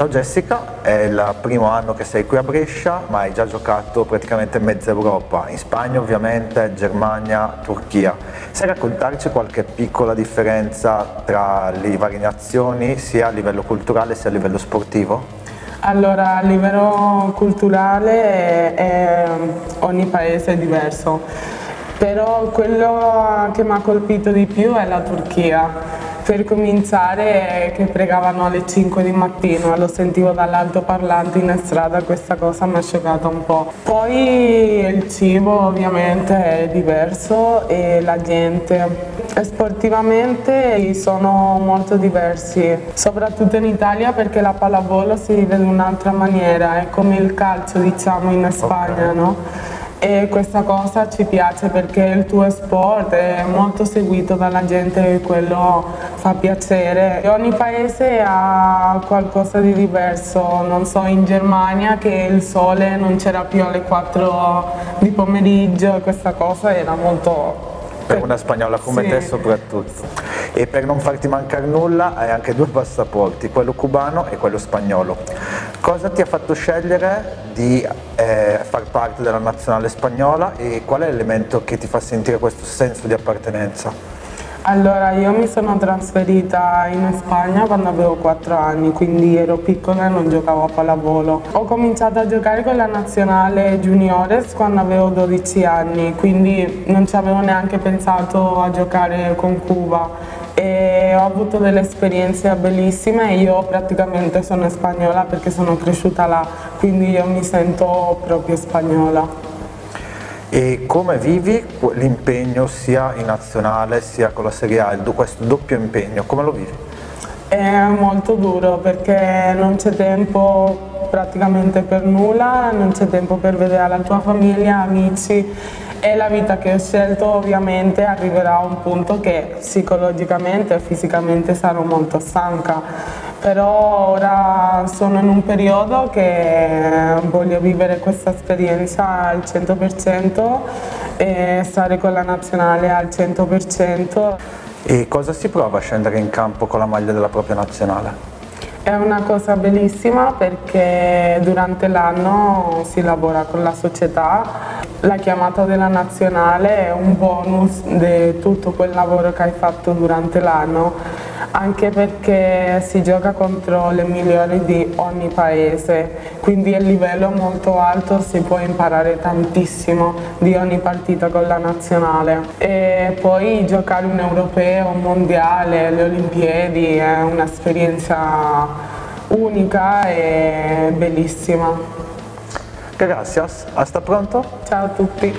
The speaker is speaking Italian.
Ciao Jessica, è il primo anno che sei qui a Brescia, ma hai già giocato praticamente mezza Europa, in Spagna ovviamente, Germania, Turchia. Sai raccontarci qualche piccola differenza tra le varie nazioni, sia a livello culturale sia a livello sportivo? Allora, a livello culturale è, ogni paese è diverso, però quello che mi ha colpito di più è la Turchia per cominciare che pregavano alle 5 di mattino, lo sentivo dall'altoparlante in strada, questa cosa mi ha scioccato un po'. Poi il cibo ovviamente è diverso e la gente. Sportivamente sono molto diversi, soprattutto in Italia perché la pallavolo si vive in un'altra maniera, è come il calcio diciamo in Spagna, okay. no? E questa cosa ci piace perché il tuo sport è molto seguito dalla gente e quello fa piacere. Ogni paese ha qualcosa di diverso, non so in Germania che il sole non c'era più alle 4 di pomeriggio, questa cosa era molto per una spagnola come sì. te soprattutto. E per non farti mancare nulla hai anche due passaporti, quello cubano e quello spagnolo. Cosa ti ha fatto scegliere di eh, far parte della nazionale spagnola e qual è l'elemento che ti fa sentire questo senso di appartenenza? Allora, io mi sono trasferita in Spagna quando avevo 4 anni, quindi ero piccola e non giocavo a pallavolo. Ho cominciato a giocare con la nazionale juniores quando avevo 12 anni, quindi non ci avevo neanche pensato a giocare con Cuba e ho avuto delle esperienze bellissime io praticamente sono spagnola perché sono cresciuta là, quindi io mi sento proprio spagnola. E come vivi l'impegno sia in nazionale sia con la Serie A, questo doppio impegno, come lo vivi? È molto duro perché non c'è tempo praticamente per nulla, non c'è tempo per vedere la tua famiglia, amici e la vita che ho scelto ovviamente arriverà a un punto che psicologicamente e fisicamente sarò molto stanca però ora sono in un periodo che voglio vivere questa esperienza al 100% e stare con la nazionale al 100%. E cosa si prova a scendere in campo con la maglia della propria nazionale? È una cosa bellissima perché durante l'anno si lavora con la società, la chiamata della nazionale è un bonus di tutto quel lavoro che hai fatto durante l'anno anche perché si gioca contro le migliori di ogni paese, quindi il livello molto alto, si può imparare tantissimo di ogni partita con la nazionale. E poi giocare un europeo, un mondiale, le Olimpiadi è un'esperienza unica e bellissima. Gracias, hasta pronto. Ciao a tutti.